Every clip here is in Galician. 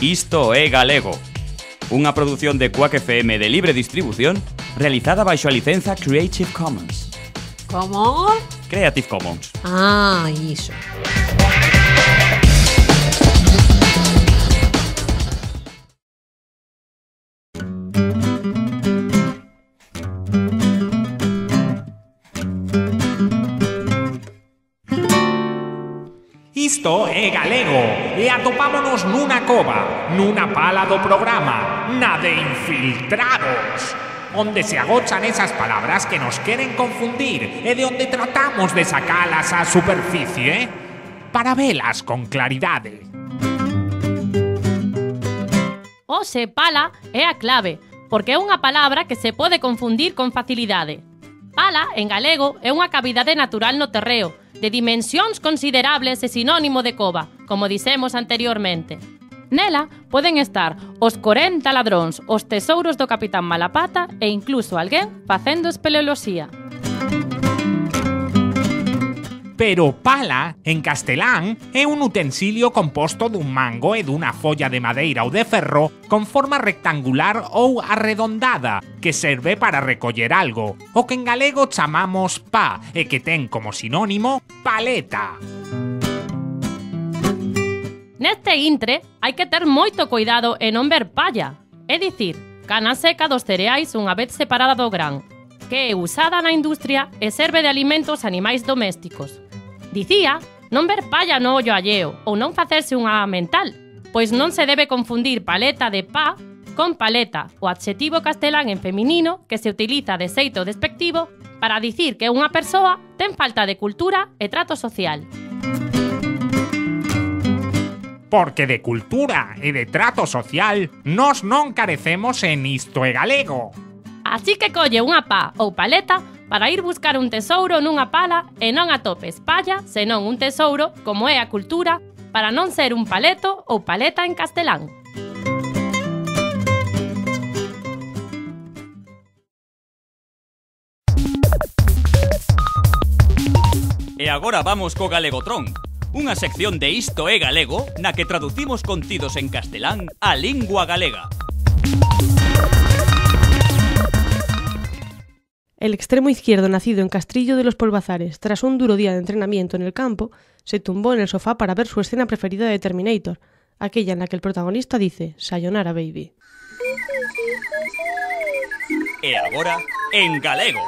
Isto é Galego Unha produción de Quack FM de libre distribución Realizada baixo a licenza Creative Commons. Como? Creative Commons. Ah, iso. Isto é galego e atopámonos nunha cova, nunha pala do programa, na de infiltrados, onde se agochan esas palabras que nos queren confundir e de onde tratamos de sacalas á superficie eh? para velas con claridade. O se pala é a clave, porque é unha palabra que se pode confundir con facilidade pala, en galego, é unha cavidade natural no terreo, de dimensións considerables e sinónimo de cova, como dixemos anteriormente. Nela poden estar os 40 ladróns, os tesouros do Capitán Malapata e incluso alguén facendo espeleoloxía pero pala, en castelán, é un utensilio composto dun mango e dunha folla de madeira ou de ferro con forma rectangular ou arredondada, que serve para recoller algo, o que en galego chamamos pa e que ten como sinónimo paleta. Neste intre, hai que ter moito cuidado e non ver palla, é dicir, cana seca dos cereais unha vez separada do gran, que é usada na industria e serve de alimentos animais domésticos. Dicía non ver palla no ollo alleo ou non facerse unha mental, pois non se debe confundir paleta de pa con paleta, o adxetivo castelán en feminino que se utiliza de xeito despectivo para dicir que unha persoa ten falta de cultura e trato social. Porque de cultura e de trato social nos non carecemos en isto e galego. Así que colle unha pa ou paleta para ir buscar un tesouro nunha pala e non atopes palla, senón un tesouro, como é a cultura, para non ser un paleto ou paleta en castelán. E agora vamos co Galegotron, unha sección de Isto é Galego na que traducimos contidos en castelán á lingua galega. El extremo izquierdo, nacido en Castrillo de los Polvazares, tras un duro día de entrenamiento en el campo, se tumbó en el sofá para ver su escena preferida de Terminator, aquella en la que el protagonista dice Sayonara Baby. E agora, en galego.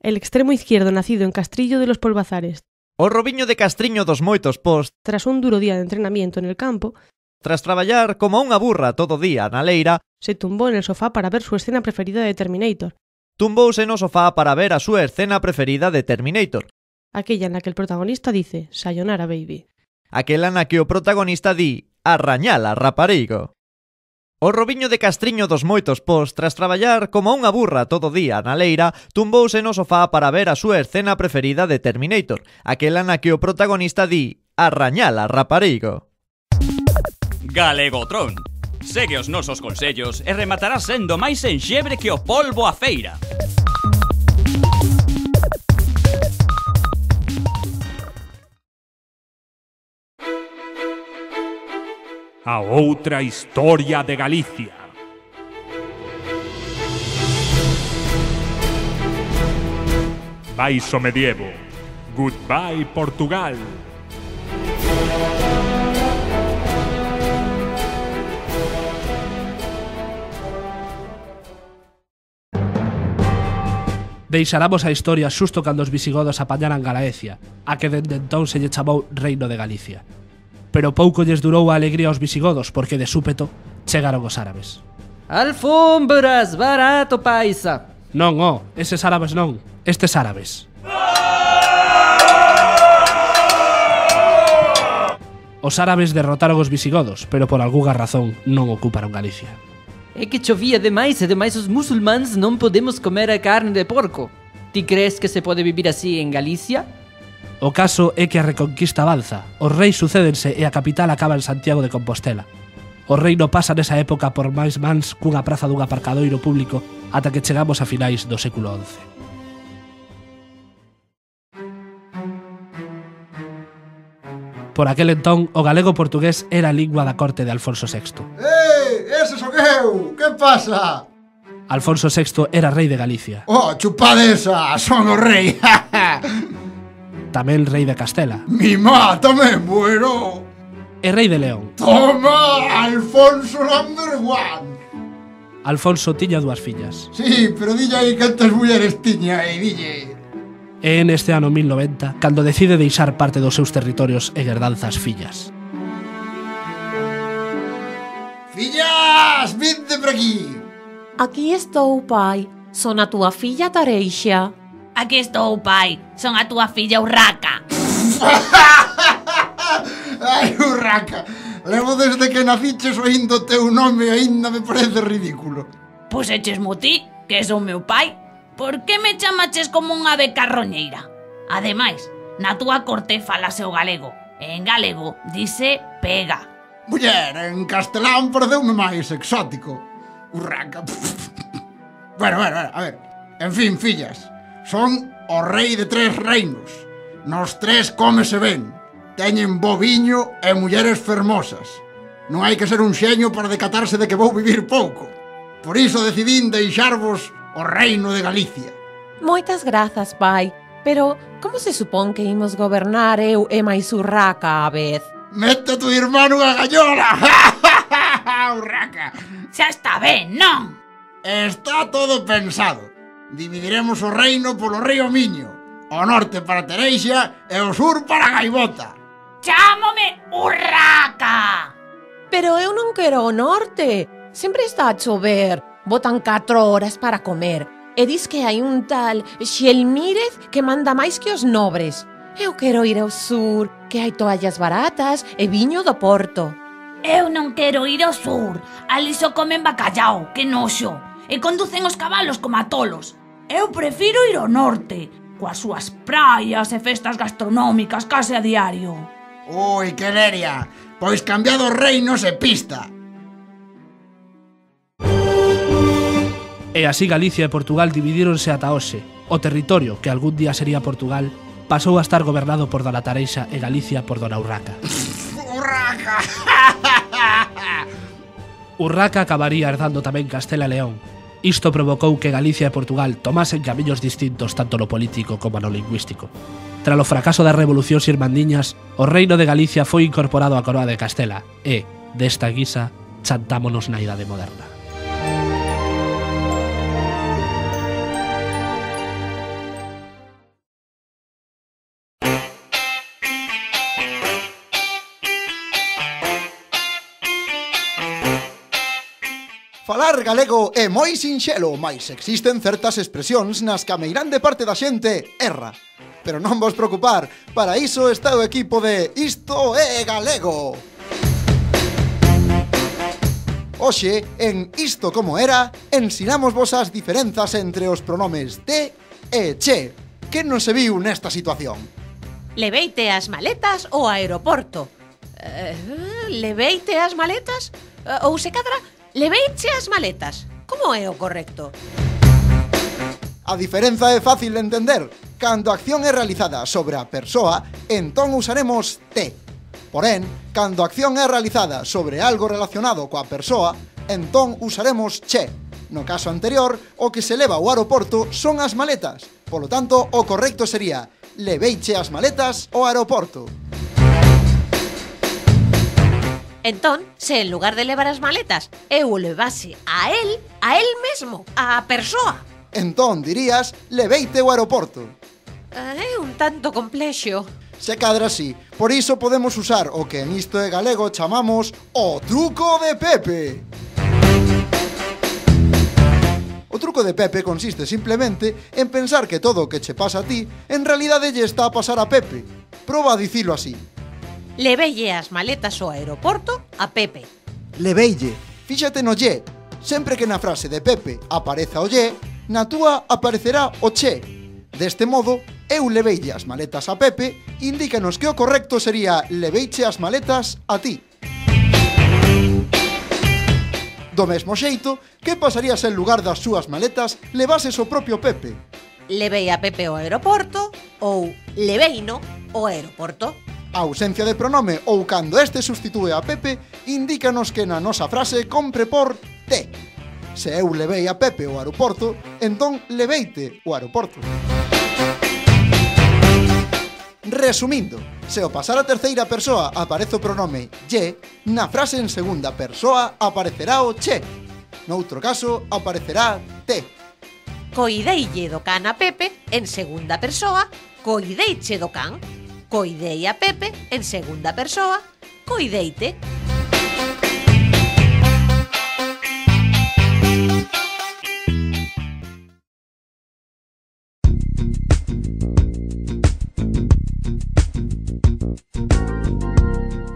El extremo izquierdo, nacido en Castrillo de los Polvazares, O Robiño de Castriño dos moitos post Tras un duro día de entrenamiento en el campo, Tras traballar como unha burra todo día na leira, se tumbou en el sofá para ver su escena preferida de Terminator. Tumbouse no sofá para ver a súa escena preferida de Terminator. Aquella na que el protagonista dice, Sayonara baby. Aquela na que o protagonista di, Arrañala raparigo. O Robiño de Castriño dos moitos pós, tras traballar como unha burra todo día na leira, tumbouse no sofá para ver a súa escena preferida de Terminator, aquela na que o protagonista di, Arrañala raparigo. Galegotron. Segue os nosos consellos e rematarás sendo máis enxebre que o polvo a feira. A outra historia de Galicia. Baixo medievo. Goodbye Portugal. deixaramos a historia xusto cando os visigodos apañaran Galaecia, a que dende entón se lle chamou Reino de Galicia. Pero pouco lles durou a alegría aos visigodos porque de súpeto chegaron os árabes. Alfombras barato paisa. Non, oh, eses árabes non, estes árabes. Os árabes derrotaron os visigodos, pero por algunha razón non ocuparon Galicia. É que chovía demais e demais os musulmans non podemos comer a carne de porco. Ti crees que se pode vivir así en Galicia? O caso é que a Reconquista avanza, os reis sucédense e a capital acaba en Santiago de Compostela. O reino pasa nesa época por máis mans cunha praza dun aparcadoiro público ata que chegamos a finais do século XI. Por aquel entón, o galego portugués era a lingua da corte de Alfonso VI. Eh! Eu, que pasa? Alfonso VI era rei de Galicia. Oh, chupadesa, son o rei. tamén rei de Castela. Mi má tamén, bueno. E rei de León. Toma, Alfonso number one. Alfonso tiña dúas fillas. Sí, pero dille aí cantas mulleres tiña e dille... E en este ano 1090, cando decide deixar parte dos seus territorios e herdanzas fillas. Nicolás, vinde por aquí. Aquí estou, pai. Son a túa filla Tareixa. Aquí estou, pai. Son a túa filla Urraca. Ai, Urraca. Levo desde que naciches oindo o teu nome e aínda me parece ridículo. Pois eches ti, que son meu pai. Por que me chamaches como unha ave carroñeira? Ademais, na túa corte falase o galego. En galego dice pega. Muller, en castelán pareceume máis exótico. Urraca. bueno, bueno, bueno, a ver. En fin, fillas, son o rei de tres reinos. Nos tres cómese ben. Teñen bo viño e mulleres fermosas. Non hai que ser un xeño para decatarse de que vou vivir pouco. Por iso decidín deixarvos o reino de Galicia. Moitas grazas, pai, pero como se supón que imos gobernar eu e máis urraca á vez? Mete a tu irmão unha gallola. Urraca! Xa está ben, non? Está todo pensado. Dividiremos o reino polo río Miño. O norte para Tereixa e o sur para Gaivota. Chámome Urraca! Pero eu non quero o norte. Sempre está a chover. Botan 4 horas para comer. E dis que hai un tal Xelmírez que manda máis que os nobres. Eu quero ir ao sur, que hai toallas baratas e viño do Porto. Eu non quero ir ao sur. Ali só comen bacallao, que noxo. E conducen os cabalos como a tolos. Eu prefiro ir ao norte, coas súas praias e festas gastronómicas case a diario. Ui, quereria, pois cambiado reinos e pista. E así Galicia e Portugal dividíronse ata hoxe. O territorio que algún día sería Portugal pasou a estar gobernado por Dona Tareixa e Galicia por Dona Urraca. ¡Urraca! Urraca acabaría herdando tamén Castela e León. Isto provocou que Galicia e Portugal tomasen camiños distintos tanto no político como no lingüístico. Tras o fracaso das revolucións irmandiñas, o reino de Galicia foi incorporado á coroa de Castela e, desta guisa, chantámonos na idade moderna. Falar galego é moi sinxelo, mais existen certas expresións nas que a meirande parte da xente erra. Pero non vos preocupar, para iso está o equipo de Isto é Galego. Oxe, en Isto como era, ensinamos vos as diferenzas entre os pronomes de e che. Que non se viu nesta situación? Leveite as maletas ao aeroporto. Eh, leveite as maletas? Eh, ou se cadra, Leveiche as maletas. Como é o correcto? A diferenza é fácil de entender. Cando a acción é realizada sobre a persoa, entón usaremos te. Porén, cando a acción é realizada sobre algo relacionado coa persoa, entón usaremos che. No caso anterior, o que se leva ao aeroporto son as maletas. Polo tanto, o correcto sería leveiche as maletas ao aeroporto. Entón, se en lugar de levar as maletas, eu o levase a el, a el mesmo, a persoa. Entón, dirías, leveite o aeroporto. É un tanto complexo. Se cadra así, por iso podemos usar o que en isto de galego chamamos o truco de Pepe. O truco de Pepe consiste simplemente en pensar que todo o que che pasa a ti en realidade lle está a pasar a Pepe. Proba a dicilo así. Leveille as maletas ao aeroporto a Pepe. Leveille, fíxate no lle. Sempre que na frase de Pepe apareza o lle, na túa aparecerá o che. Deste modo, eu leveille as maletas a Pepe, indícanos que o correcto sería leveiche as maletas a ti. Do mesmo xeito, que pasaría se en lugar das súas maletas levases o propio Pepe? Levei a Pepe ao aeroporto ou leveino ao aeroporto? A ausencia de pronome ou cando este substitúe a Pepe, indícanos que na nosa frase compre por te. Se eu levei a Pepe ao aeroporto, entón leveite o aeroporto. Resumindo, se ao pasar a terceira persoa aparece o pronome lle, na frase en segunda persoa aparecerá o che. Noutro caso, aparecerá te. Coideille do can a Pepe en segunda persoa, coideiche do can coidei a Pepe en segunda persoa, coideite.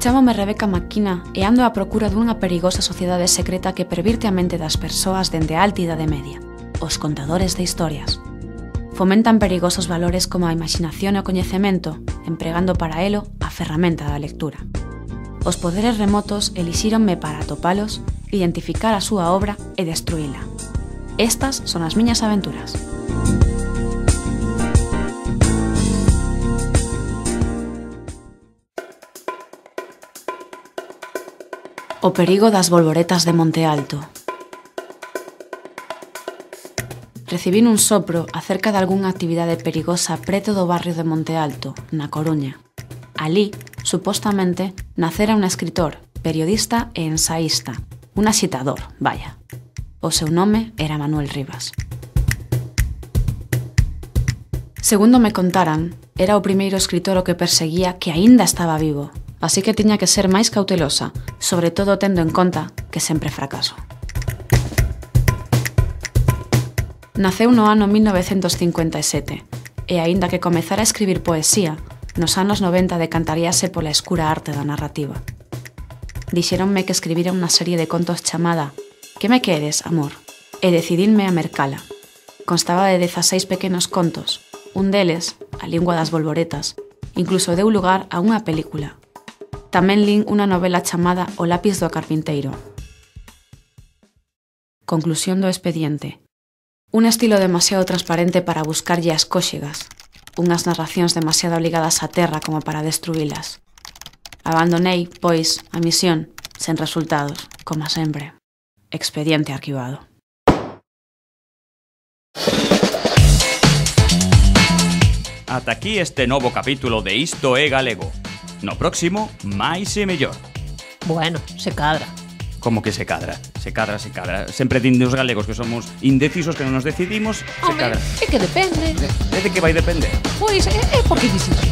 Chámome Rebeca Maquina e ando á procura dunha perigosa sociedade secreta que pervirte a mente das persoas dende a Altidade Media, os contadores de historias fomentan perigosos valores como a imaginación e o coñecemento, empregando para elo a ferramenta da lectura. Os poderes remotos elixíronme para atopalos, identificar a súa obra e destruíla. Estas son as miñas aventuras. O perigo das bolboretas de Monte Alto, recibín un sopro acerca de algunha actividade perigosa preto do barrio de Monte Alto, na Coruña. Alí, supostamente, nacera un escritor, periodista e ensaísta, un axitador, vaya. O seu nome era Manuel Rivas. Segundo me contaran, era o primeiro escritor o que perseguía que aínda estaba vivo, así que tiña que ser máis cautelosa, sobre todo tendo en conta que sempre fracaso. Naceu no ano 1957 e aínda que comezara a escribir poesía, nos anos 90 decantaríase pola escura arte da narrativa. Dixeronme que escribira unha serie de contos chamada Que me queres, amor? E decidinme a mercala. Constaba de 16 pequenos contos, un deles, A lingua das bolboretas, incluso deu lugar a unha película. Tamén lin unha novela chamada O lápiz do carpinteiro. Conclusión do expediente. Un estilo demasiado transparente para buscarlle as cóxegas, unhas narracións demasiado ligadas á terra como para destruílas. Abandonei, pois, a misión, sen resultados, como sempre. Expediente arquivado. Ata aquí este novo capítulo de Isto é Galego. No próximo, máis e mellor. Bueno, se cadra. Como que se cadra? se cadra, se cadra. Sempre din os galegos que somos indecisos, que non nos decidimos, Home, se cadra. é que depende. É de que vai depender. Pois é, é porque dixiste.